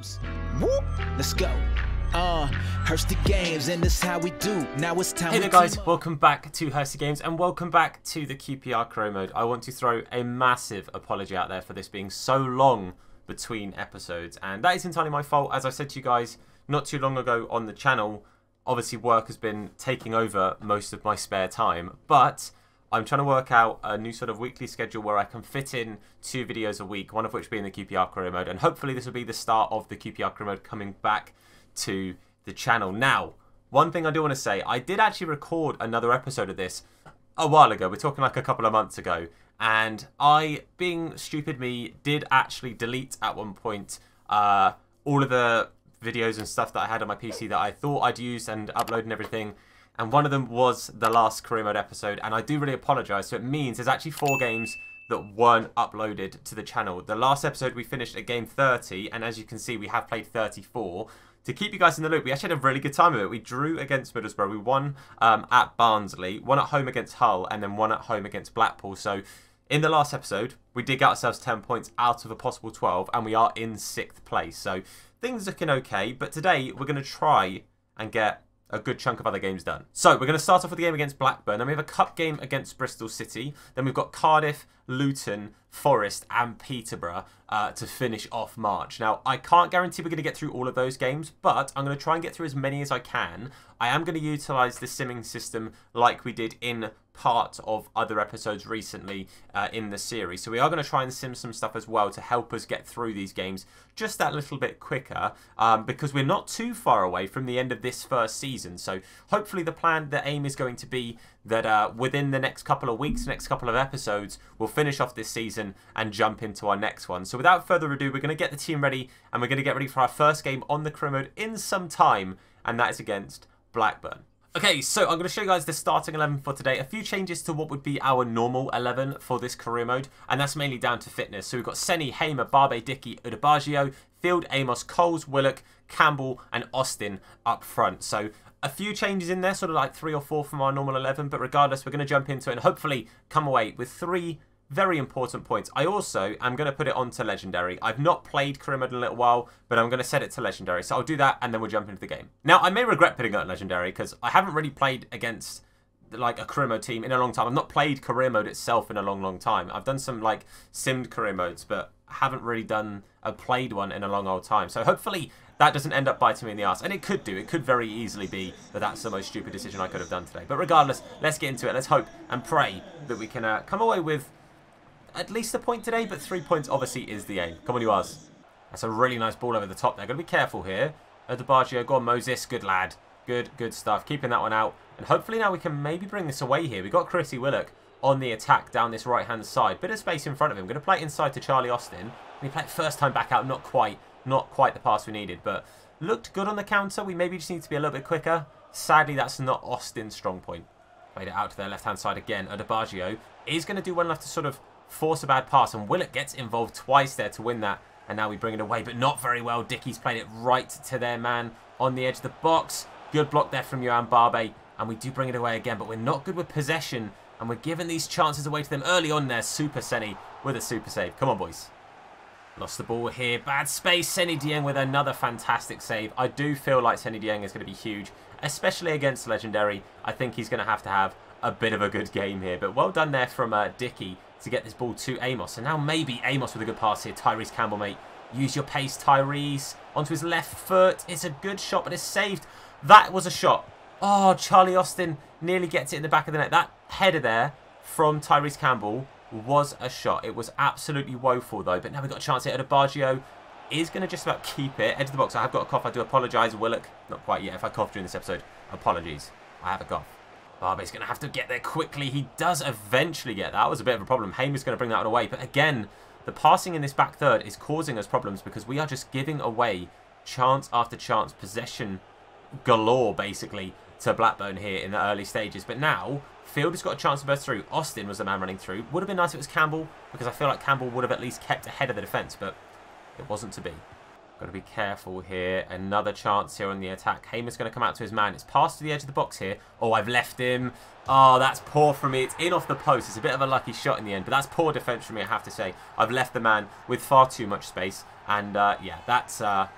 games. Whoop, let's go. Uh, Hursty Games, and this how we do. Now it's time. Hey there guys, welcome back to Hursty Games and welcome back to the QPR Career Mode. I want to throw a massive apology out there for this being so long between episodes and that is entirely my fault. As I said to you guys not too long ago on the channel, obviously work has been taking over most of my spare time, but I'm trying to work out a new sort of weekly schedule where I can fit in two videos a week, one of which being the QPR career mode, and hopefully this will be the start of the QPR career mode coming back to the channel. Now, one thing I do want to say, I did actually record another episode of this a while ago. We're talking like a couple of months ago, and I, being stupid me, did actually delete at one point uh, all of the videos and stuff that I had on my PC that I thought I'd use and upload and everything and one of them was the last career mode episode, and I do really apologise. So it means there's actually four games that weren't uploaded to the channel. The last episode we finished at game 30, and as you can see, we have played 34. To keep you guys in the loop, we actually had a really good time of it. We drew against Middlesbrough. We won um, at Barnsley, one at home against Hull, and then one at home against Blackpool. So in the last episode, we did get ourselves 10 points out of a possible 12, and we are in sixth place. So things looking okay, but today we're going to try and get a good chunk of other games done. So we're going to start off with the game against Blackburn. Then we have a cup game against Bristol City. Then we've got Cardiff, Luton, Forest and Peterborough uh, to finish off March. Now, I can't guarantee we're going to get through all of those games, but I'm going to try and get through as many as I can. I am going to utilise the simming system like we did in part of other episodes recently uh, in the series. So we are going to try and sim some stuff as well to help us get through these games just that little bit quicker um, because we're not too far away from the end of this first season. So hopefully the plan, the aim is going to be that uh, within the next couple of weeks, next couple of episodes, we'll finish off this season and jump into our next one. So without further ado, we're going to get the team ready and we're going to get ready for our first game on the career mode in some time and that is against Blackburn. Okay, so I'm going to show you guys the starting 11 for today. A few changes to what would be our normal 11 for this career mode, and that's mainly down to fitness. So we've got Seny, Hamer, Barbet, Dickie, Odubajo, Field, Amos, Coles, Willock, Campbell, and Austin up front. So a few changes in there, sort of like three or four from our normal 11, but regardless, we're going to jump into it and hopefully come away with three very important points. I also am going to put it onto Legendary. I've not played career mode in a little while, but I'm going to set it to Legendary. So I'll do that and then we'll jump into the game. Now, I may regret putting it on Legendary because I haven't really played against like a career mode team in a long time. I've not played career mode itself in a long, long time. I've done some like simmed career modes, but haven't really done a played one in a long old time. So hopefully that doesn't end up biting me in the ass. And it could do. It could very easily be that that's the most stupid decision I could have done today. But regardless, let's get into it. Let's hope and pray that we can uh, come away with at least a point today, but three points obviously is the aim. Come on, you us. That's a really nice ball over the top there. Got to be careful here. Odubajo, go on, Moses. Good lad. Good, good stuff. Keeping that one out. And hopefully now we can maybe bring this away here. We've got Chrissy Willock on the attack down this right-hand side. Bit of space in front of him. Going to play it inside to Charlie Austin. He played first time back out. Not quite. Not quite the pass we needed, but looked good on the counter. We maybe just need to be a little bit quicker. Sadly, that's not Austin's strong point. Played it out to their left-hand side again. Odubajo is going to do well enough to sort of force a bad pass. And Willett gets involved twice there to win that. And now we bring it away, but not very well. Dickie's played it right to their man on the edge of the box. Good block there from Johan Barbet. And we do bring it away again, but we're not good with possession. And we're giving these chances away to them early on there. Super Seny with a super save. Come on, boys. Lost the ball here. Bad space. Seny Dieng with another fantastic save. I do feel like Seny Dieng is going to be huge, especially against Legendary. I think he's going to have to have a bit of a good game here. But well done there from uh, Dickie to get this ball to Amos. And now maybe Amos with a good pass here. Tyrese Campbell, mate. Use your pace, Tyrese. Onto his left foot. It's a good shot, but it's saved. That was a shot. Oh, Charlie Austin nearly gets it in the back of the net. That header there from Tyrese Campbell was a shot. It was absolutely woeful, though. But now we've got a chance here. Odubajo is going to just about keep it. Edge of the box. I have got a cough. I do apologise, Willock. Not quite yet. If I cough during this episode, apologies. I have a cough. Barbet's going to have to get there quickly. He does eventually get that. That was a bit of a problem. Hamer's going to bring that one away. But again, the passing in this back third is causing us problems because we are just giving away chance after chance, possession galore, basically, to Blackburn here in the early stages. But now, Field has got a chance to burst through. Austin was the man running through. Would have been nice if it was Campbell because I feel like Campbell would have at least kept ahead of the defence, but it wasn't to be. Got to be careful here. Another chance here on the attack. Hamer's going to come out to his man. It's passed to the edge of the box here. Oh, I've left him. Oh, that's poor from me. It's in off the post. It's a bit of a lucky shot in the end, but that's poor defence from me, I have to say. I've left the man with far too much space. And, uh, yeah, that's uh,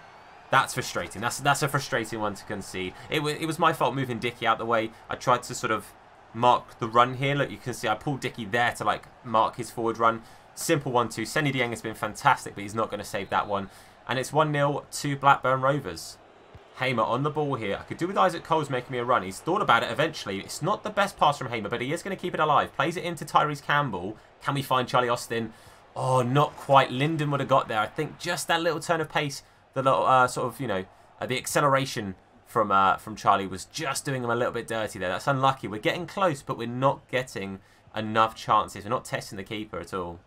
That's frustrating. That's that's a frustrating one to concede. It, it was my fault moving Dickie out the way. I tried to sort of mark the run here. Look, you can see I pulled Dickie there to like mark his forward run. Simple 1-2. Seny Dieng has been fantastic, but he's not going to save that one. And it's 1-0 to Blackburn Rovers. Hamer on the ball here. I could do with Isaac Coles making me a run. He's thought about it eventually. It's not the best pass from Hamer, but he is going to keep it alive. Plays it into Tyrese Campbell. Can we find Charlie Austin? Oh, not quite. Lyndon would have got there. I think just that little turn of pace the little uh, sort of you know uh, the acceleration from uh, from Charlie was just doing him a little bit dirty there. That's unlucky. We're getting close, but we're not getting enough chances. We're not testing the keeper at all.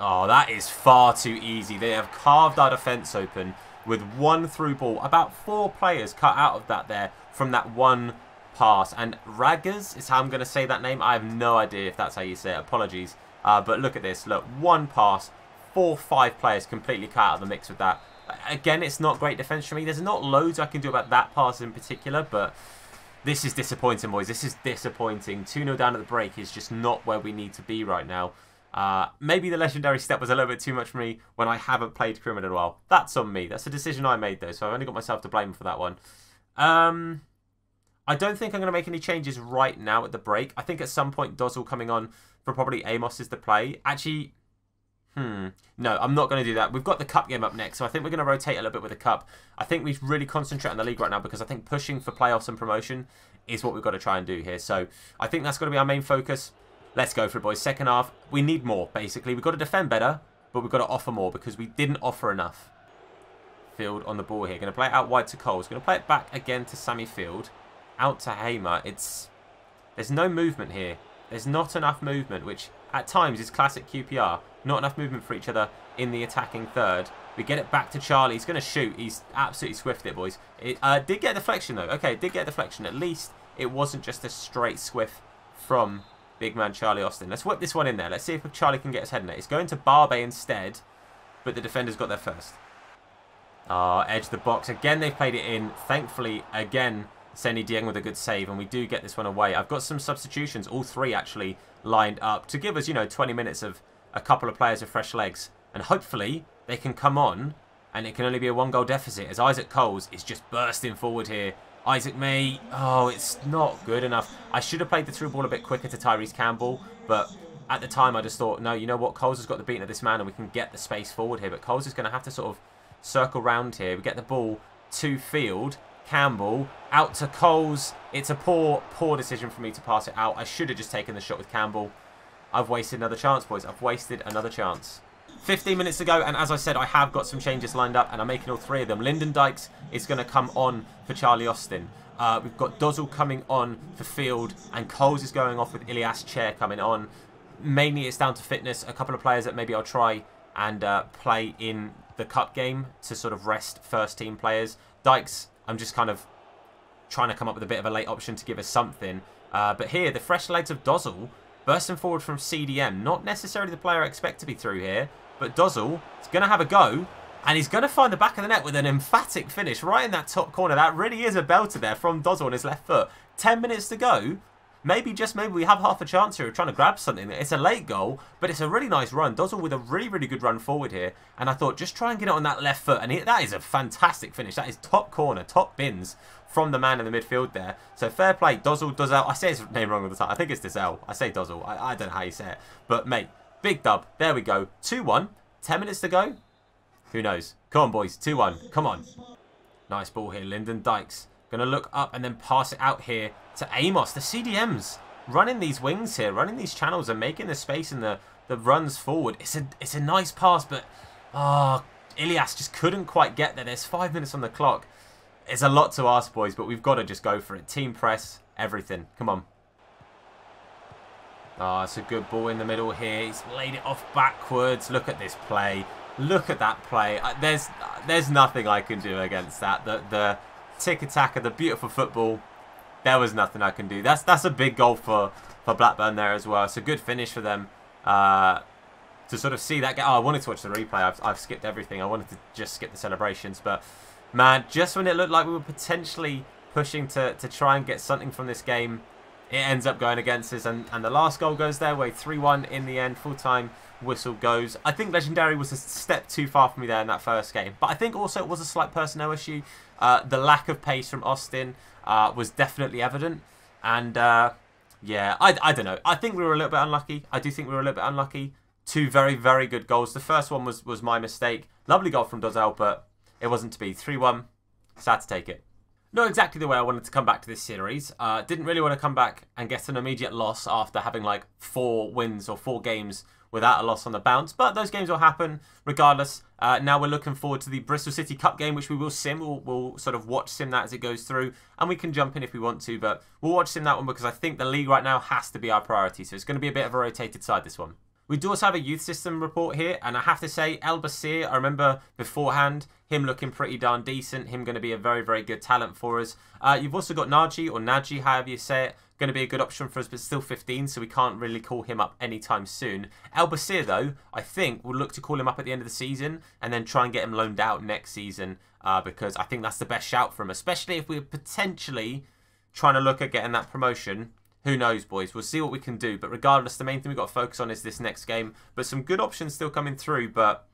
Oh, that is far too easy. They have carved our defence open with one through ball. About four players cut out of that there from that one pass. And Raggers is how I'm going to say that name. I have no idea if that's how you say it. Apologies. Uh, but look at this. Look, one pass, four, five players completely cut out of the mix with that. Again, it's not great defence for me. There's not loads I can do about that pass in particular, but this is disappointing, boys. This is disappointing. 2-0 down at the break is just not where we need to be right now. Uh, maybe the legendary step was a little bit too much for me when I haven't played Criminal in a while. That's on me. That's a decision I made, though, so I've only got myself to blame for that one. Um, I don't think I'm going to make any changes right now at the break. I think at some point Dozzle coming on for probably Amos is the play. Actually, Hmm. No, I'm not going to do that. We've got the cup game up next, so I think we're going to rotate a little bit with the cup. I think we've really concentrate on the league right now because I think pushing for playoffs and promotion is what we've got to try and do here. So I think that's going to be our main focus. Let's go for it, boys. Second half, we need more, basically. We've got to defend better, but we've got to offer more because we didn't offer enough. Field on the ball here. Going to play it out wide to Coles. Going to play it back again to Sammy Field. Out to Hamer. It's There's no movement here. There's not enough movement, which at times is classic QPR. Not enough movement for each other in the attacking third. We get it back to Charlie. He's going to shoot. He's absolutely swift it, boys. It uh, did get deflection, though. Okay, did get deflection. At least it wasn't just a straight swift from big man Charlie Austin. Let's whip this one in there. Let's see if Charlie can get his head in it. It's going to Barbet instead, but the defenders got there first. Ah, uh, edge the box. Again, they've played it in. Thankfully, again, Seny Dieng with a good save, and we do get this one away. I've got some substitutions, all three actually, lined up to give us, you know, 20 minutes of a couple of players with fresh legs. And hopefully they can come on and it can only be a one goal deficit as Isaac Coles is just bursting forward here. Isaac May, oh, it's not good enough. I should have played the through ball a bit quicker to Tyrese Campbell, but at the time I just thought, no, you know what, Coles has got the beating of this man and we can get the space forward here. But Coles is going to have to sort of circle round here. We get the ball to field. Campbell out to Coles. It's a poor, poor decision for me to pass it out. I should have just taken the shot with Campbell. I've wasted another chance, boys. I've wasted another chance. 15 minutes to go, and as I said, I have got some changes lined up, and I'm making all three of them. Lyndon Dykes is going to come on for Charlie Austin. Uh, we've got Dozzle coming on for Field, and Coles is going off with Ilias Chair coming on. Mainly it's down to fitness. A couple of players that maybe I'll try and uh, play in the cup game to sort of rest first team players. Dykes, I'm just kind of trying to come up with a bit of a late option to give us something. Uh, but here, the fresh legs of Dozzle Bursting forward from CDM. Not necessarily the player I expect to be through here. But Dozzle is going to have a go. And he's going to find the back of the net with an emphatic finish right in that top corner. That really is a belter there from Dozzle on his left foot. 10 minutes to go. Maybe, just maybe, we have half a chance here of trying to grab something. It's a late goal, but it's a really nice run. Dozzle with a really, really good run forward here. And I thought, just try and get it on that left foot. And he, that is a fantastic finish. That is top corner, top bins from the man in the midfield there. So fair play. Dozzle, Dozzle. I say his name wrong all the time. I think it's Dizelle. I say Dozzle. I, I don't know how you say it. But, mate, big dub. There we go. 2-1. 10 minutes to go. Who knows? Come on, boys. 2-1. Come on. Nice ball here. Lyndon Dykes. Going to look up and then pass it out here to Amos. The CDMs running these wings here, running these channels and making the space and the, the runs forward. It's a, it's a nice pass, but oh, Ilias just couldn't quite get there. There's five minutes on the clock. It's a lot to ask, boys, but we've got to just go for it. Team press, everything. Come on. Oh, it's a good ball in the middle here. He's laid it off backwards. Look at this play. Look at that play. Uh, there's uh, there's nothing I can do against that. The, the tick-attack of the beautiful football there was nothing I can do. That's that's a big goal for, for Blackburn there as well. It's a good finish for them uh, to sort of see that. Oh, I wanted to watch the replay. I've, I've skipped everything. I wanted to just skip the celebrations. But, man, just when it looked like we were potentially pushing to, to try and get something from this game, it ends up going against us, and, and the last goal goes their way, 3-1 in the end, full-time whistle goes. I think Legendary was a step too far for me there in that first game, but I think also it was a slight personnel issue. Uh, the lack of pace from Austin uh, was definitely evident, and uh, yeah, I, I don't know. I think we were a little bit unlucky. I do think we were a little bit unlucky. Two very, very good goals. The first one was, was my mistake. Lovely goal from Dozzell, but it wasn't to be. 3-1. Sad to take it. Not exactly the way I wanted to come back to this series. Uh, didn't really want to come back and get an immediate loss after having like four wins or four games without a loss on the bounce. But those games will happen regardless. Uh, now we're looking forward to the Bristol City Cup game, which we will sim. We'll, we'll, sort of watch sim that as it goes through. And we can jump in if we want to. But we'll watch sim that one because I think the league right now has to be our priority. So it's going to be a bit of a rotated side, this one. We do also have a youth system report here, and I have to say, El Basir, I remember beforehand him looking pretty darn decent, him going to be a very, very good talent for us. Uh, you've also got Naji, or Naji, however you say it, going to be a good option for us, but still 15, so we can't really call him up anytime soon. El Basir, though, I think we'll look to call him up at the end of the season and then try and get him loaned out next season uh, because I think that's the best shout for him, especially if we're potentially trying to look at getting that promotion who knows, boys? We'll see what we can do. But regardless, the main thing we've got to focus on is this next game. But some good options still coming through, but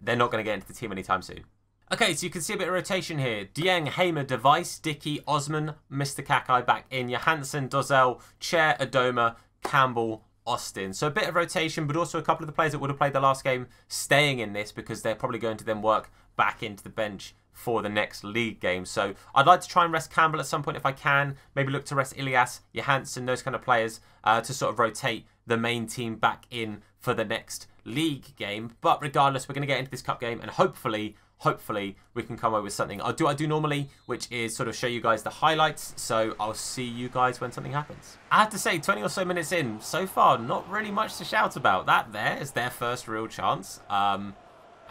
they're not going to get into the team anytime soon. Okay, so you can see a bit of rotation here. Dieng, Hamer, Device, Dickie, Osman, Mr. Kakay back in. Johansen, Dozzell, Chair, Adomah, Campbell, Austin. So a bit of rotation, but also a couple of the players that would have played the last game staying in this because they're probably going to then work back into the bench for the next league game. So I'd like to try and rest Campbell at some point if I can. Maybe look to rest Ilias, Johansen, those kind of players uh, to sort of rotate the main team back in for the next league game. But regardless, we're going to get into this cup game and hopefully, hopefully we can come away with something. I'll do what I do normally, which is sort of show you guys the highlights. So I'll see you guys when something happens. I have to say, 20 or so minutes in, so far, not really much to shout about. That there is their first real chance. Um,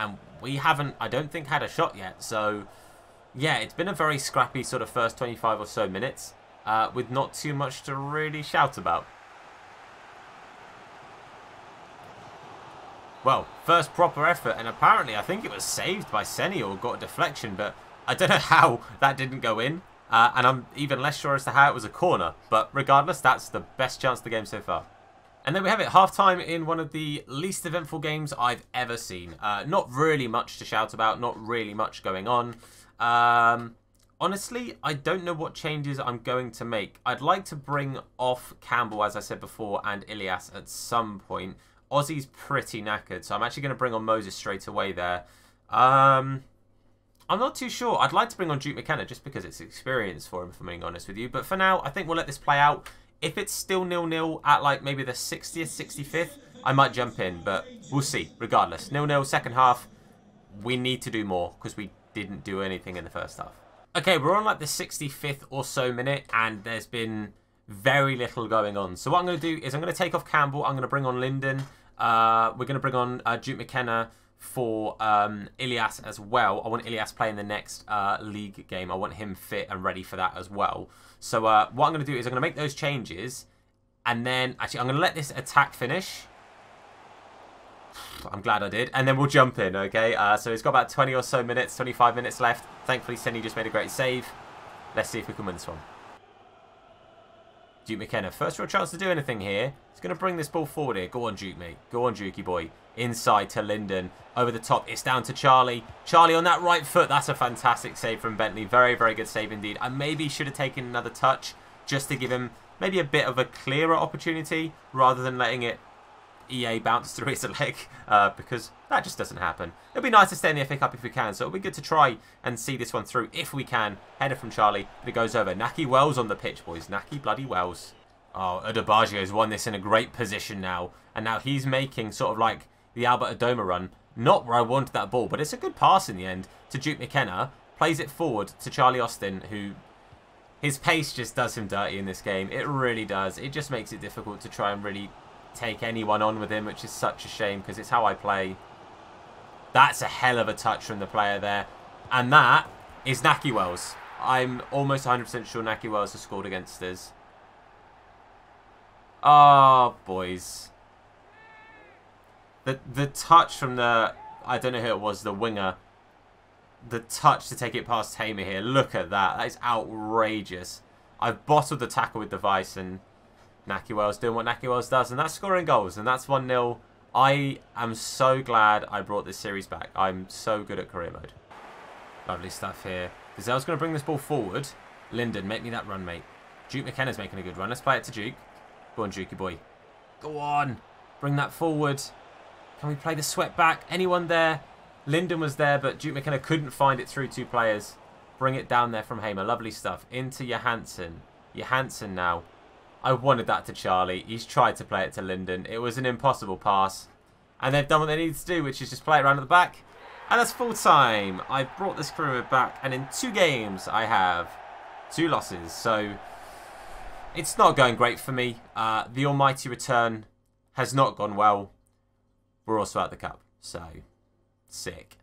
and we haven't, I don't think, had a shot yet. So, yeah, it's been a very scrappy sort of first 25 or so minutes uh, with not too much to really shout about. Well, first proper effort, and apparently I think it was saved by Seny or got a deflection, but I don't know how that didn't go in. Uh, and I'm even less sure as to how it was a corner. But regardless, that's the best chance of the game so far. And then we have it, half-time in one of the least eventful games I've ever seen. Uh, not really much to shout about, not really much going on. Um, honestly, I don't know what changes I'm going to make. I'd like to bring off Campbell, as I said before, and Ilias at some point. Ozzy's pretty knackered, so I'm actually going to bring on Moses straight away there. Um, I'm not too sure. I'd like to bring on Duke McKenna just because it's experience for him, if I'm being honest with you. But for now, I think we'll let this play out. If it's still nil-nil at like maybe the 60th, 65th, I might jump in, but we'll see. Regardless, nil-nil second half. We need to do more because we didn't do anything in the first half. Okay, we're on like the 65th or so minute, and there's been very little going on. So what I'm going to do is I'm going to take off Campbell. I'm going to bring on Lyndon. Uh, we're going to bring on uh, Duke McKenna for um, Ilias as well. I want Ilias playing the next uh, league game. I want him fit and ready for that as well. So uh, what I'm going to do is I'm going to make those changes. And then, actually, I'm going to let this attack finish. I'm glad I did. And then we'll jump in, okay? Uh, so it's got about 20 or so minutes, 25 minutes left. Thankfully, Seny just made a great save. Let's see if we can win this one. Duke McKenna, first real chance to do anything here. He's going to bring this ball forward here. Go on, Duke, mate. Go on, Dukey boy. Inside to Lyndon. Over the top. It's down to Charlie. Charlie on that right foot. That's a fantastic save from Bentley. Very, very good save indeed. I maybe should have taken another touch just to give him maybe a bit of a clearer opportunity rather than letting it EA bounce through his leg uh, because that just doesn't happen. It'll be nice to stay in the FA Cup if we can, so it'll be good to try and see this one through if we can. Header from Charlie, but it goes over. Nahki Wells on the pitch, boys. Nahki bloody Wells. Oh, has won this in a great position now, and now he's making sort of like the Albert Adomah run. Not where I wanted that ball, but it's a good pass in the end to Duke McKenna. Plays it forward to Charlie Austin, who his pace just does him dirty in this game. It really does. It just makes it difficult to try and really take anyone on with him, which is such a shame because it's how I play. That's a hell of a touch from the player there. And that is Nahki Wells. I'm almost 100% sure Nahki Wells has scored against us. Oh, boys. The, the touch from the... I don't know who it was, the winger. The touch to take it past Tamer here. Look at that. That is outrageous. I've bottled the tackle with De Wijs and Nahki Wells doing what Nahki Wells does, and that's scoring goals, and that's 1-0. I am so glad I brought this series back. I'm so good at career mode. Lovely stuff here. Gazelle's going to bring this ball forward. Lyndon, make me that run, mate. Duke McKenna's making a good run. Let's play it to Duke. Go on, Dukey boy. Go on. Bring that forward. Can we play the sweat back? Anyone there? Lyndon was there, but Duke McKenna couldn't find it through two players. Bring it down there from Hamer. Lovely stuff. Into Johansen. Johansen now. I wanted that to Charlie. He's tried to play it to Lyndon. It was an impossible pass. And they've done what they needed to do, which is just play it around at the back. And that's full time. I brought this career back, and in two games, I have two losses. So it's not going great for me. Uh, the almighty return has not gone well. We're also out the cup, so sick.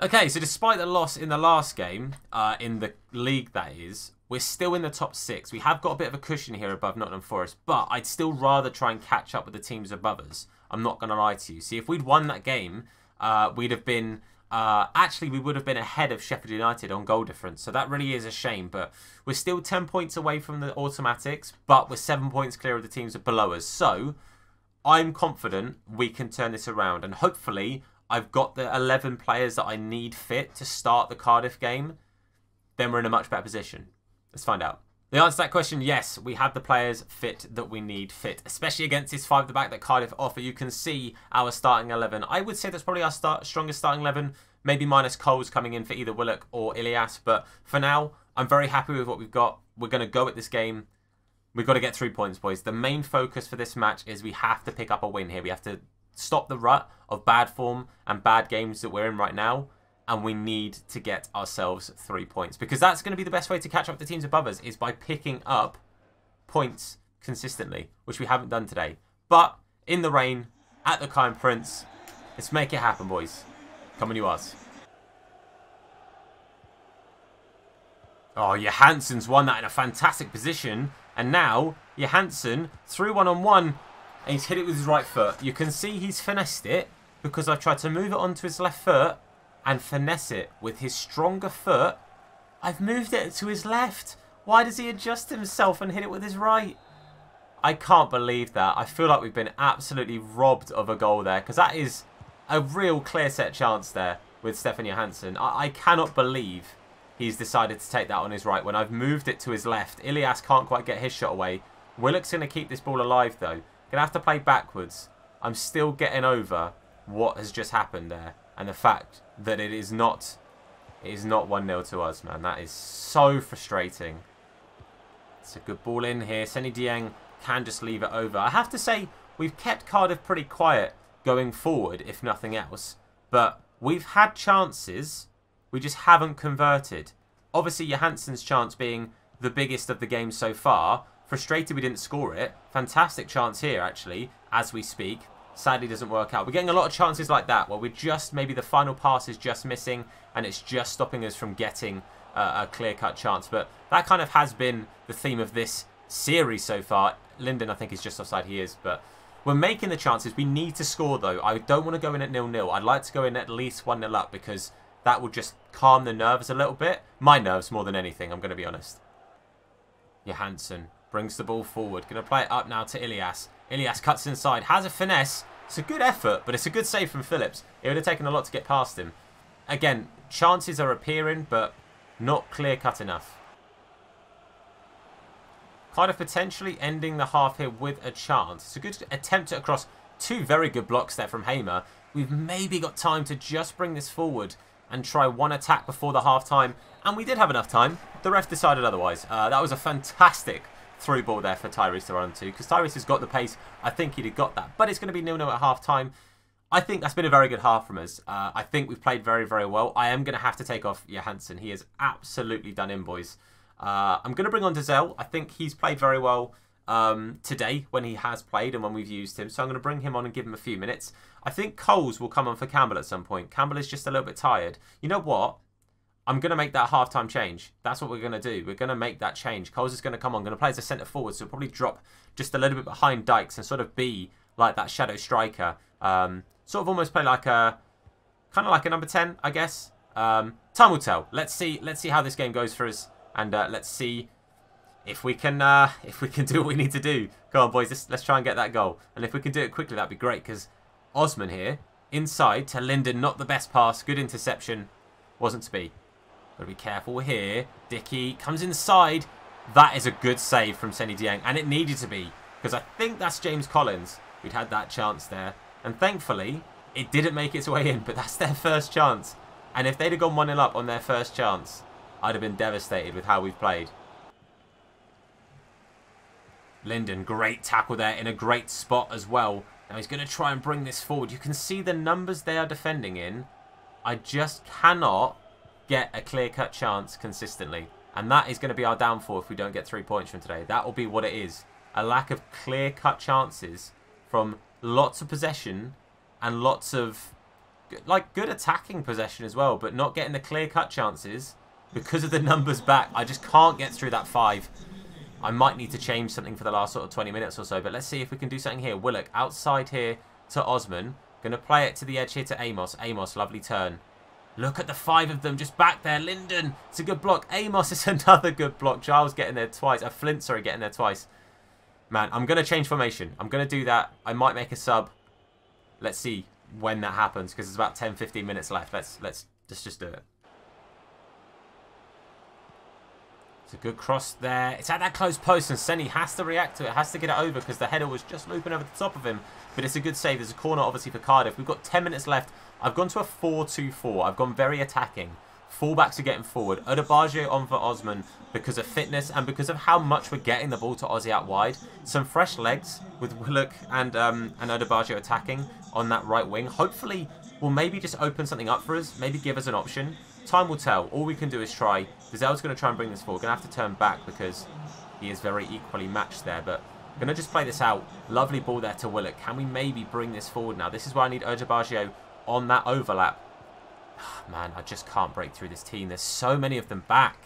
Okay, so despite the loss in the last game, uh, in the league that is, we're still in the top six. We have got a bit of a cushion here above Nottingham Forest, but I'd still rather try and catch up with the teams above us. I'm not going to lie to you. See, if we'd won that game, uh, we'd have been uh, actually, we would have been ahead of Sheffield United on goal difference, so that really is a shame. But we're still 10 points away from the automatics, but we're 7 points clear of the teams below us. So I'm confident we can turn this around, and hopefully, I've got the 11 players that I need fit to start the Cardiff game. Then we're in a much better position. Let's find out. The answer to that question, yes, we have the players fit that we need fit, especially against this five at the back that Cardiff offer. You can see our starting 11. I would say that's probably our start, strongest starting 11, maybe minus Coles coming in for either Willock or Ilias. But for now, I'm very happy with what we've got. We're going to go at this game. We've got to get three points, boys. The main focus for this match is we have to pick up a win here. We have to stop the rut of bad form and bad games that we're in right now and we need to get ourselves three points because that's going to be the best way to catch up the teams above us is by picking up points consistently, which we haven't done today. But in the rain, at the Kiyan Prince, let's make it happen, boys. Come on, you us. Oh, Johansen's won that in a fantastic position. And now, Johansen, through one-on-one, and he's hit it with his right foot. You can see he's finessed it because I've tried to move it onto his left foot and finesse it with his stronger foot, I've moved it to his left. Why does he adjust himself and hit it with his right? I can't believe that. I feel like we've been absolutely robbed of a goal there because that is a real clear set chance there with Stefan Johansen. I, I cannot believe he's decided to take that on his right when I've moved it to his left. Ilias can't quite get his shot away. Willock's going to keep this ball alive though. Going to have to play backwards. I'm still getting over what has just happened there and the fact that it is not it is not 1-0 to us, man. That is so frustrating. It's a good ball in here. Seny Dieng can just leave it over. I have to say, we've kept Cardiff pretty quiet going forward, if nothing else. But we've had chances. We just haven't converted. Obviously, Johansen's chance being the biggest of the game so far. Frustrated we didn't score it. Fantastic chance here, actually, as we speak sadly doesn't work out. We're getting a lot of chances like that where we're just, maybe the final pass is just missing and it's just stopping us from getting uh, a clear-cut chance. But that kind of has been the theme of this series so far. Lyndon, I think, is just offside. He is, but we're making the chances. We need to score, though. I don't want to go in at nil-nil. I'd like to go in at least 1-0 up because that would just calm the nerves a little bit. My nerves more than anything, I'm going to be honest. Johansen brings the ball forward. Going to play it up now to Ilias. Ilias cuts inside, has a finesse. It's a good effort, but it's a good save from Phillips. It would have taken a lot to get past him. Again, chances are appearing, but not clear-cut enough. Kind of potentially ending the half here with a chance. It's a good attempt at across two very good blocks there from Hamer. We've maybe got time to just bring this forward and try one attack before the half time. And we did have enough time. The ref decided otherwise. Uh, that was a fantastic through ball there for Tyrese to run to because Tyrese has got the pace. I think he'd have got that. But it's going to be nil-nil at half time. I think that's been a very good half from us. Uh, I think we've played very, very well. I am going to have to take off Johansen. He is absolutely done in, boys. Uh, I'm going to bring on Dozzell. I think he's played very well um, today when he has played and when we've used him. So I'm going to bring him on and give him a few minutes. I think Coles will come on for Campbell at some point. Campbell is just a little bit tired. You know what? I'm going to make that half-time change. That's what we're going to do. We're going to make that change. Coles is going to come on. going to play as a centre forward, so probably drop just a little bit behind Dykes and sort of be like that shadow striker. Um, sort of almost play like a, kind of like a number 10, I guess. Um, time will tell. Let's see, let's see how this game goes for us. And uh, let's see if we can uh, if we can do what we need to do. Come on, boys, let's, let's try and get that goal. And if we can do it quickly, that'd be great, because Osman here, inside to Lyndon, not the best pass. Good interception. Wasn't to be. Gotta be careful here. Dickie comes inside. That is a good save from Seny Dieng, and it needed to be, because I think that's James Collins. We'd had that chance there. And thankfully, it didn't make its way in, but that's their first chance. And if they'd have gone 1-0 up on their first chance, I'd have been devastated with how we've played. Lyndon, great tackle there in a great spot as well. Now he's going to try and bring this forward. You can see the numbers they are defending in. I just cannot get a clear-cut chance consistently. And that is going to be our downfall if we don't get three points from today. That will be what it is. A lack of clear-cut chances from lots of possession and lots of like good attacking possession as well, but not getting the clear-cut chances because of the numbers back. I just can't get through that five. I might need to change something for the last sort of 20 minutes or so, but let's see if we can do something here. Willock outside here to Osman. Going to play it to the edge here to Amos. Amos, lovely turn. Look at the five of them just back there. Lyndon, it's a good block. Amos is another good block. Giles getting there twice. A uh, Flint, sorry, getting there twice. Man, I'm going to change formation. I'm going to do that. I might make a sub. Let's see when that happens because there's about 10, 15 minutes left. Let's, let's, let's just do it. It's a good cross there. It's at that close post and Seny has to react to it. Has to get it over because the header was just looping over the top of him. But it's a good save. There's a corner obviously for Cardiff. We've got 10 minutes left. I've gone to a 4-2-4. I've gone very attacking. Fullbacks are getting forward. Odubajo on for Osman because of fitness and because of how much we're getting the ball to Ozzy out wide. Some fresh legs with Willock and um, and Odubajo attacking on that right wing. Hopefully, will maybe just open something up for us. Maybe give us an option. Time will tell. All we can do is try. Gazelle's going to try and bring this forward. Going to have to turn back because he is very equally matched there. But going to just play this out. Lovely ball there to Willock. Can we maybe bring this forward now? This is why I need Odubajo on that overlap. Ah, man, I just can't break through this team. There's so many of them back.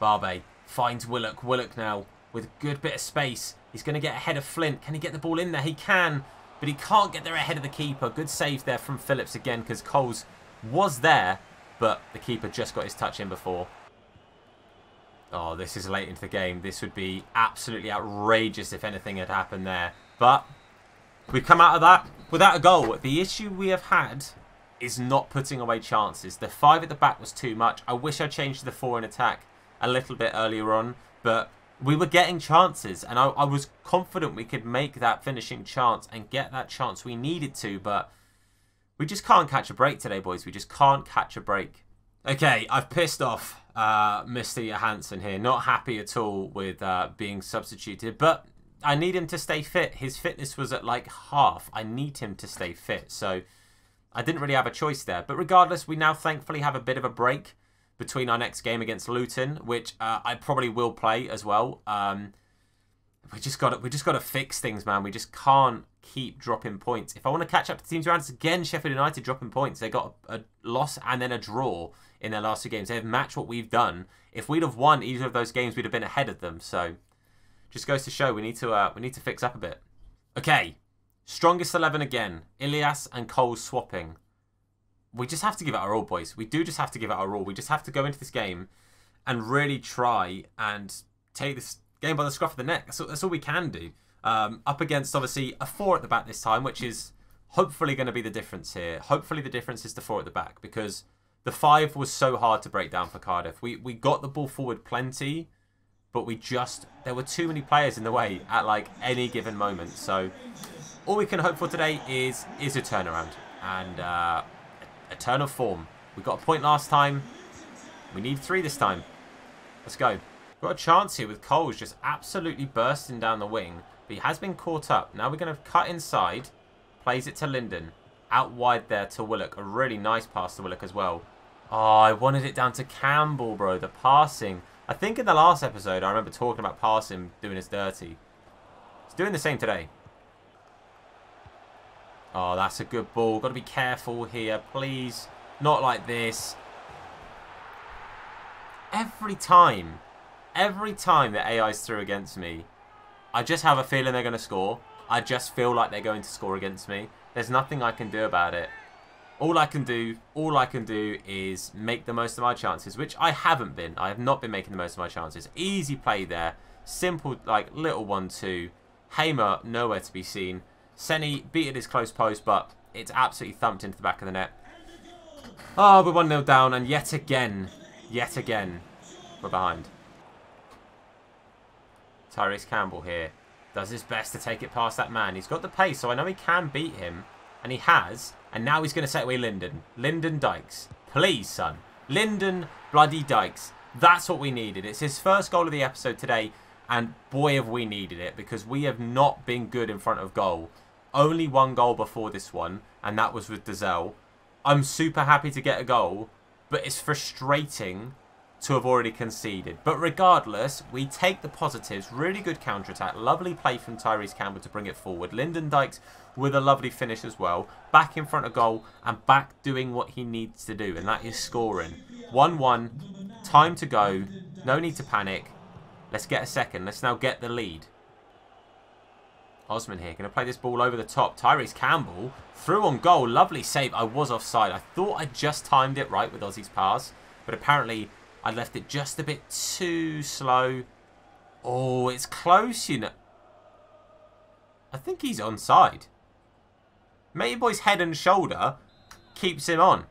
Barbet finds Willock. Willock now with a good bit of space. He's going to get ahead of Flint. Can he get the ball in there? He can, but he can't get there ahead of the keeper. Good save there from Phillips again because Coles was there, but the keeper just got his touch in before. Oh, this is late into the game. This would be absolutely outrageous if anything had happened there. But we come out of that without a goal. The issue we have had is not putting away chances. The five at the back was too much. I wish I changed the four in attack a little bit earlier on, but we were getting chances, and I, I was confident we could make that finishing chance and get that chance we needed to, but we just can't catch a break today, boys. We just can't catch a break. Okay, I've pissed off uh, Mr. Johansen here. Not happy at all with uh, being substituted, but I need him to stay fit. His fitness was at like half. I need him to stay fit, so I didn't really have a choice there. But regardless, we now thankfully have a bit of a break between our next game against Luton, which uh, I probably will play as well. Um, we just got we just got to fix things, man. We just can't keep dropping points. If I want to catch up to teams around us again, Sheffield United dropping points. They got a, a loss and then a draw in their last two games. They've matched what we've done. If we'd have won either of those games, we'd have been ahead of them. So, just goes to show we need to uh, we need to fix up a bit. Okay, strongest eleven again. Ilias and Cole swapping. We just have to give it our all, boys. We do just have to give it our all. We just have to go into this game and really try and take this game by the scruff of the neck. That's, that's all we can do. Um, up against, obviously, a four at the back this time, which is hopefully going to be the difference here. Hopefully the difference is the four at the back because the five was so hard to break down for Cardiff. We, we got the ball forward plenty, but we just... There were too many players in the way at, like, any given moment. So all we can hope for today is, is a turnaround and uh, a turn of form. We got a point last time. We need three this time. Let's go. Got a chance here with Coles just absolutely bursting down the wing. But he has been caught up. Now we're going to cut inside. Plays it to Lyndon. Out wide there to Willock. A really nice pass to Willock as well. Oh, I wanted it down to Campbell, bro. The passing. I think in the last episode, I remember talking about passing doing us dirty. He's doing the same today. Oh, that's a good ball. Got to be careful here, please. Not like this. Every time, every time that AI's through against me, I just have a feeling they're going to score. I just feel like they're going to score against me. There's nothing I can do about it. all I can do, all I can do is make the most of my chances, which I haven't been. I have not been making the most of my chances. Easy play there. Simple, like, little 1-2. Hamer, nowhere to be seen. Seny beat at his close post, but it's absolutely thumped into the back of the net. Oh, we're 1-0 down, and yet again, yet again, we're behind. Tyrese Campbell here does his best to take it past that man. He's got the pace, so I know he can beat him, and he has. And now he's going to set away Lyndon. Lyndon Dykes. Please, son. Lyndon bloody Dykes. That's what we needed. It's his first goal of the episode today, and boy have we needed it, because we have not been good in front of goal. Only one goal before this one, and that was with Dazelle. I'm super happy to get a goal, but it's frustrating to have already conceded. But regardless, we take the positives. Really good counter-attack. Lovely play from Tyrese Campbell to bring it forward. Lyndon Dykes with a lovely finish as well. Back in front of goal and back doing what he needs to do, and that is scoring. 1-1. Time to go. No need to panic. Let's get a second. Let's now get the lead. Osman here. Going to play this ball over the top. Tyrese Campbell through on goal. Lovely save. I was offside. I thought I just timed it right with Ozzy's pass. But apparently I left it just a bit too slow. Oh, it's close, you know. I think he's onside. Matey Boy's head and shoulder keeps him on.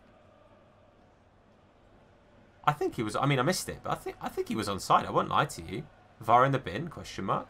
I think he was. I mean, I missed it, but I think I think he was onside. I won't lie to you. VAR in the bin? Question mark.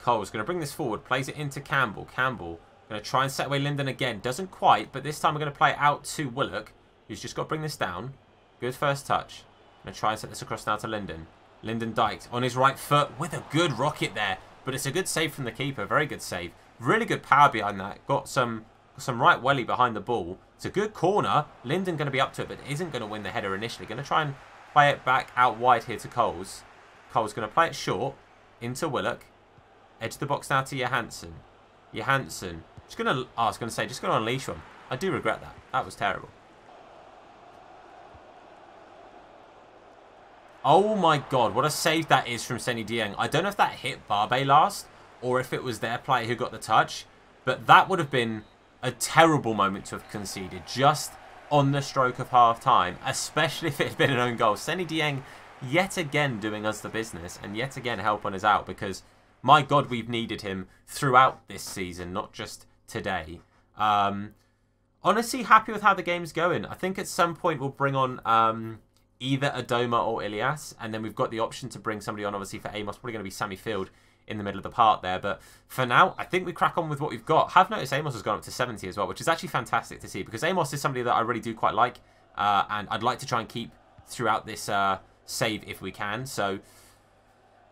Coles going to bring this forward. Plays it into Campbell. Campbell going to try and set away Lyndon again. Doesn't quite, but this time we're going to play out to Willock, who's just got to bring this down. Good first touch. I'm going to try and set this across now to Lyndon. Lyndon Dykes on his right foot with a good rocket there. But it's a good save from the keeper. Very good save. Really good power behind that. Got some some right welly behind the ball. It's a good corner. Lyndon going to be up to it, but isn't going to win the header initially. Going to try and play it back out wide here to Coles. Coles going to play it short into Willock. Edge the box now to Johansen. Johansen. Just going to, oh, I was going to say, just going to unleash one. I do regret that. That was terrible. Oh my god, what a save that is from Seny Dieng. I don't know if that hit Barbet last or if it was their player who got the touch, but that would have been a terrible moment to have conceded just on the stroke of half time, especially if it had been an own goal. Seny Dieng yet again doing us the business and yet again helping us out because my god, we've needed him throughout this season, not just today. Um, honestly, happy with how the game's going. I think at some point we'll bring on um, either Adomah or Ilias, and then we've got the option to bring somebody on, obviously, for Amos. Probably going to be Sammy Field in the middle of the part there. But for now, I think we crack on with what we've got. Have noticed Amos has gone up to 70 as well, which is actually fantastic to see because Amos is somebody that I really do quite like, uh, and I'd like to try and keep throughout this uh, save if we can. So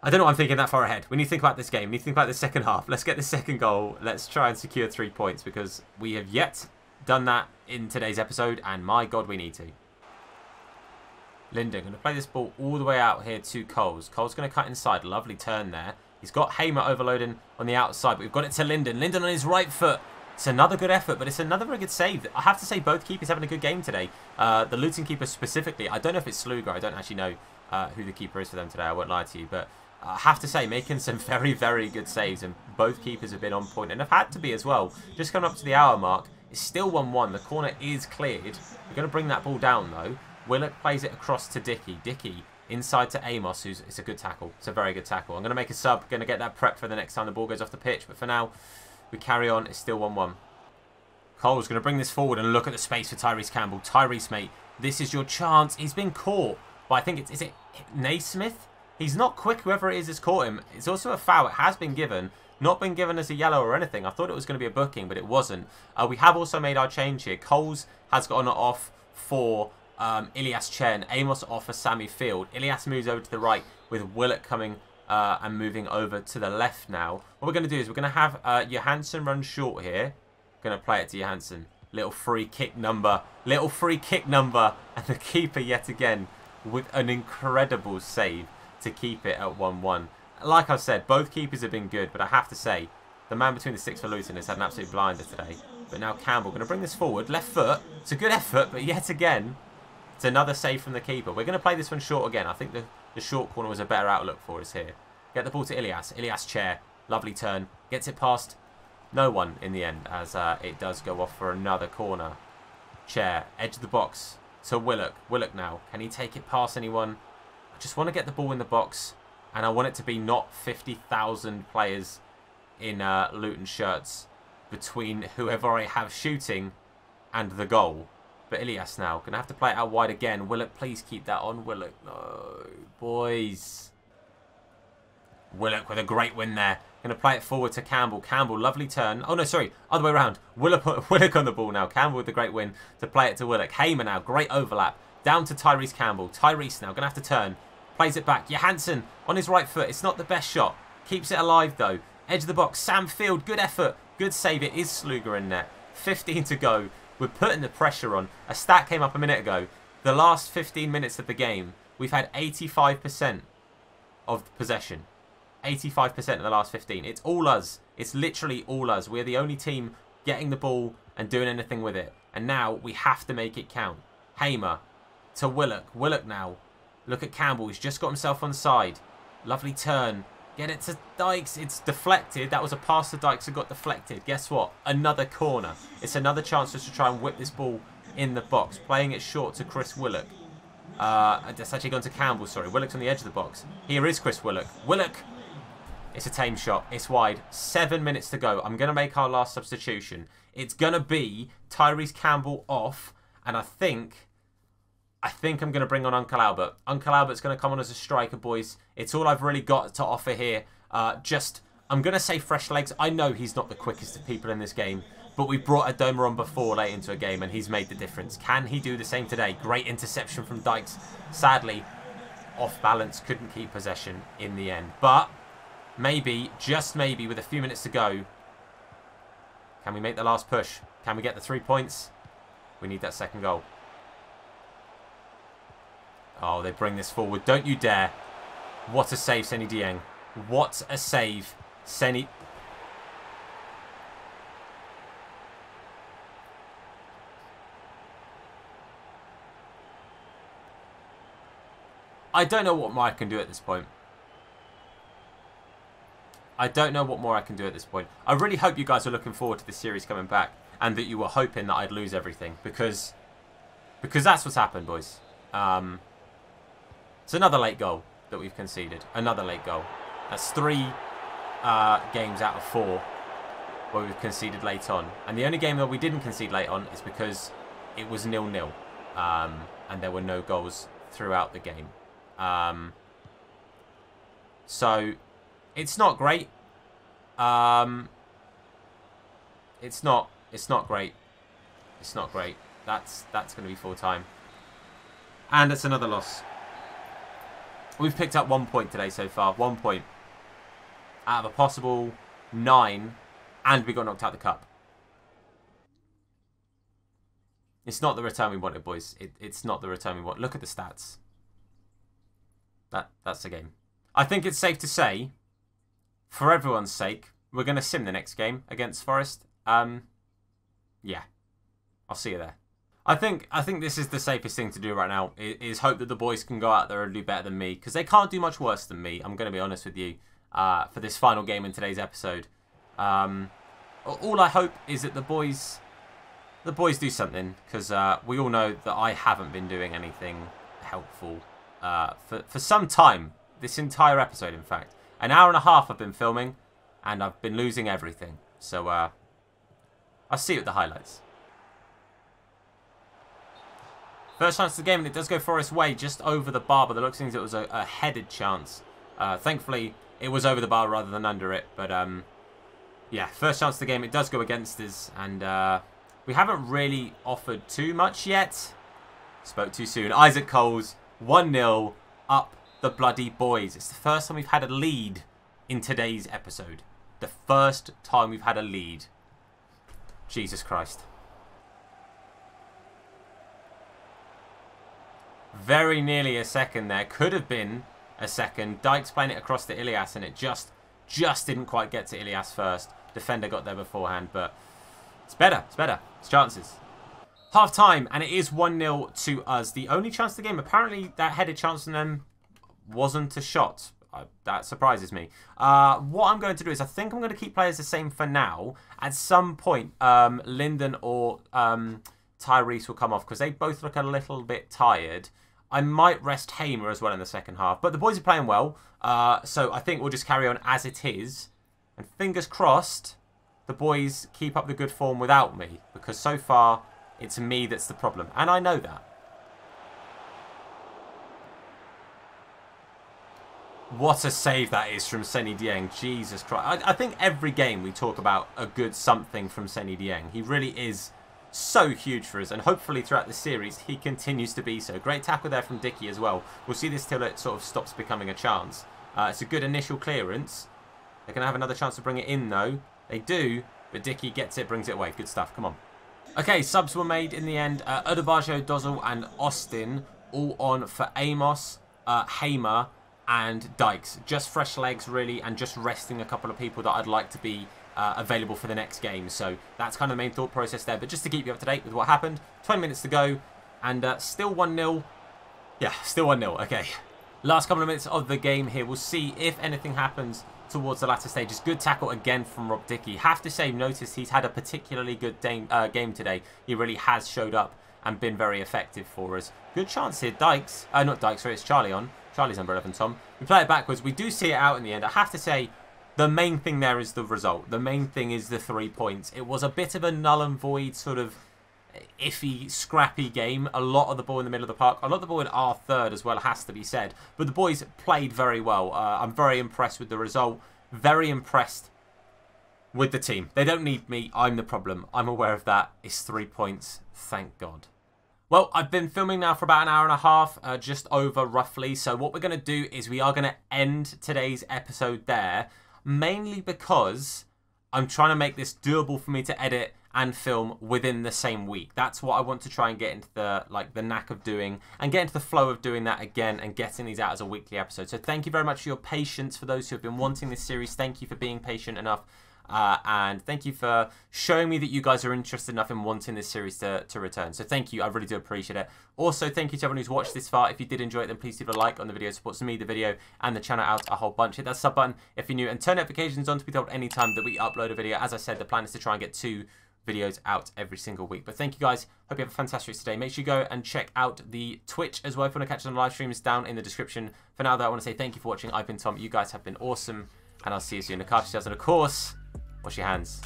I don't know I'm thinking that far ahead. When you think about this game, when you think about the second half, let's get the second goal. Let's try and secure three points because we have yet done that in today's episode, and my God, we need to. Lyndon going to play this ball all the way out here to Coles. Coles going to cut inside. Lovely turn there. He's got Hamer overloading on the outside, but we've got it to Lyndon. Lyndon on his right foot. It's another good effort, but it's another very good save. I have to say both keepers having a good game today. Uh, the Luton keeper specifically, I don't know if it's Sluga. I don't actually know uh, who the keeper is for them today. I won't lie to you, but I have to say, making some very, very good saves, and both keepers have been on point, and have had to be as well. Just coming up to the hour mark, it's still 1-1. The corner is cleared. We're going to bring that ball down, though. Willock plays it across to Dickie. Dickie inside to Amos, who's it's a good tackle. It's a very good tackle. I'm going to make a sub, going to get that prep for the next time the ball goes off the pitch. But for now, we carry on. It's still 1-1. Coles going to bring this forward and look at the space for Tyrese Campbell. Tyrese, mate, this is your chance. He's been caught. But I think it's, is it Naismith? He's not quick, whoever it is has caught him. It's also a foul. It has been given. Not been given as a yellow or anything. I thought it was going to be a booking, but it wasn't. Uh, we have also made our change here. Coles has gotten off for um, Ilias Chair. Amos off for Sammy Field. Ilias moves over to the right with Willock coming uh, and moving over to the left now. What we're going to do is we're going to have uh, Johansen run short here. Going to play it to Johansen. Little free kick number. Little free kick number. And the keeper yet again with an incredible save to keep it at 1-1. Like I said, both keepers have been good, but I have to say, the man between the six for Luton has had an absolute blinder today. But now Campbell going to bring this forward. Left foot. It's a good effort, but yet again, it's another save from the keeper. We're going to play this one short again. I think the, the short corner was a better outlook for us here. Get the ball to Ilias. Ilias Chair. Lovely turn. Gets it past no one in the end as uh, it does go off for another corner. Chair, edge of the box to Willock. Willock now. Can he take it past anyone? I just want to get the ball in the box. And I want it to be not 50,000 players in uh, Luton shirts between whoever I have shooting and the goal. But Ilias now. Going to have to play it out wide again. Willock, please keep that on. Willock. No. Boys. Willock with a great win there. Going to play it forward to Campbell. Campbell, lovely turn. Oh, no, sorry. Other way around. Willock, Willock on the ball now. Campbell with the great win to play it to Willock. Hamer now. Great overlap. Down to Tyrese Campbell. Tyrese now. Going to have to turn. Plays it back. Johansen on his right foot. It's not the best shot. Keeps it alive, though. Edge of the box. Sam Field. Good effort. Good save. It is Sluga in net. 15 to go. We're putting the pressure on. A stat came up a minute ago. The last 15 minutes of the game, we've had 85% of possession. 85% of the last 15. It's all us. It's literally all us. We're the only team getting the ball and doing anything with it. And now we have to make it count. Hamer to Willock. Willock now. Look at Campbell. He's just got himself on side. Lovely turn. Get it to Dykes. It's deflected. That was a pass to Dykes that got deflected. Guess what? Another corner. It's another chance just to try and whip this ball in the box. Playing it short to Chris Willock. Uh, it's actually gone to Campbell, sorry. Willock's on the edge of the box. Here is Chris Willock. Willock it's a tame shot. It's wide. Seven minutes to go. I'm going to make our last substitution. It's going to be Tyrese Campbell off. And I think... I think I'm going to bring on Uncle Albert. Uncle Albert's going to come on as a striker, boys. It's all I've really got to offer here. Uh, just... I'm going to say fresh legs. I know he's not the quickest of people in this game. But we brought Adomah on before late into a game and he's made the difference. Can he do the same today? Great interception from Dykes. Sadly, off balance, couldn't keep possession in the end. But maybe, just maybe, with a few minutes to go, can we make the last push? Can we get the three points? We need that second goal. Oh, they bring this forward. Don't you dare. What a save, Seny Dieng. What a save, Seny... I don't know what Mike can do at this point. I don't know what more I can do at this point. I really hope you guys are looking forward to this series coming back and that you were hoping that I'd lose everything because because that's what's happened, boys. Um, it's another late goal that we've conceded. Another late goal. That's three uh, games out of four where we've conceded late on. And the only game that we didn't concede late on is because it was nil-nil. Um, and there were no goals throughout the game. Um, so it's not great. Um, it's not. It's not great. It's not great. That's that's going to be full time. And it's another loss. We've picked up one point today so far. One point out of a possible nine, and we got knocked out of the cup. It's not the return we wanted, boys. It, it's not the return we want. Look at the stats. That that's the game. I think it's safe to say for everyone's sake, we're going to sim the next game against Forest. Um, yeah, I'll see you there. I think I think this is the safest thing to do right now. Is hope that the boys can go out there and do better than me because they can't do much worse than me. I'm going to be honest with you uh, for this final game in today's episode. Um, all I hope is that the boys the boys do something because uh, we all know that I haven't been doing anything helpful uh, for for some time. This entire episode, in fact. An hour and a half I've been filming, and I've been losing everything. So, uh, I'll see you at the highlights. First chance of the game, and it does go Forest way, just over the bar, but the looks things it was a, a headed chance. Uh, thankfully, it was over the bar rather than under it, but um, yeah, first chance of the game, it does go against us, and uh, we haven't really offered too much yet. Spoke too soon. Isaac Coles, 1-0, up the bloody boys. It's the first time we've had a lead in today's episode. The first time we've had a lead. Jesus Christ. Very nearly a second there. Could have been a second. Dykes playing it across to Ilias and it just, just didn't quite get to Ilias first. Defender got there beforehand, but it's better. It's better. It's chances. Half time, and it is 1-0 to us. The only chance of the game, apparently that headed chance from them wasn't a shot. Uh, that surprises me. Uh, what I'm going to do is I think I'm going to keep players the same for now. At some point, um, or um, Tyrese will come off because they both look a little bit tired. I might rest Hamer as well in the second half. But the boys are playing well, uh, so I think we'll just carry on as it is. And fingers crossed, the boys keep up the good form without me. Because so far, it's me that's the problem. And I know that. What a save that is from Seny Dieng. Jesus Christ. I, I, think every game we talk about a good something from Seny Dieng. He really is so huge for us. And hopefully throughout the series, he continues to be so. Great tackle there from Dickie as well. We'll see this till it sort of stops becoming a chance. Uh, it's a good initial clearance. They're going to have another chance to bring it in, though. They do, but Dickie gets it, brings it away. Good stuff. Come on. Okay, subs were made in the end. Uh, Odubajo, Dozzell, and Austin all on for Amos, uh, Hamer, and Dykes. Just fresh legs, really, and just resting a couple of people that I'd like to be uh, available for the next game. So that's kind of the main thought process there. But just to keep you up to date with what happened, 20 minutes to go, and uh, still 1-0. Yeah, still 1-0. Okay. Last couple of minutes of the game here. We'll see if anything happens towards the latter stages. Good tackle again from Rob Dickie. Have to say, notice he's had a particularly good uh, game today. He really has showed up and been very effective for us. Good chance here. Dykes, uh, not Dykes, sorry, it's Charlie on. Charlie's number 11, Tom. We play it backwards. We do see it out in the end. I have to say, the main thing there is the result. The main thing is the three points. It was a bit of a null and void sort of iffy, scrappy game. A lot of the ball in the middle of the park. A lot of the ball in our third as well, has to be said. But the boys played very well. Uh, I'm very impressed with the result. Very impressed with the team. They don't need me. I'm the problem. I'm aware of that. It's three points. Thank God. Well, I've been filming now for about an hour and a half, uh, just over roughly. So what we're going to do is we are going to end today's episode there, mainly because I'm trying to make this doable for me to edit and film within the same week. That's what I want to try and get into the like the knack of doing and get into the flow of doing that again and getting these out as a weekly episode. So thank you very much for your patience for those who have been wanting this series. Thank you for being patient enough uh, and thank you for showing me that you guys are interested enough in wanting this series to, to return. So thank you. I really do appreciate it. Also, thank you to everyone who's watched this far. If you did enjoy it, then please leave a like on the video. It supports me, the video, and the channel out a whole bunch. Hit that sub button if you're new and turn notifications on to be told anytime that we upload a video. As I said, the plan is to try and get two videos out every single week. But thank you guys. Hope you have a fantastic today. Make sure you go and check out the Twitch as well. If you want to catch us on live streams down in the description. For now, though, I want to say thank you for watching. I've been Tom. You guys have been awesome. And I'll see you soon. Akashi does. And of course, Wash your hands.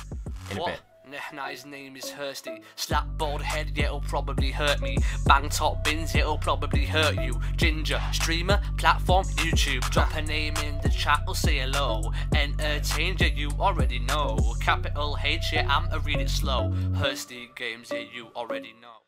In what? a bit. Nah, his name is Hursty. Slap bald head, yeah, it'll probably hurt me. Bang top bins, it'll probably hurt you. Ginger, streamer, platform, YouTube. Drop a name in the chat, or say hello. Entertain, yeah, you already know. Capital H, yeah, I'm a read it slow. Hursty games, yeah, you already know.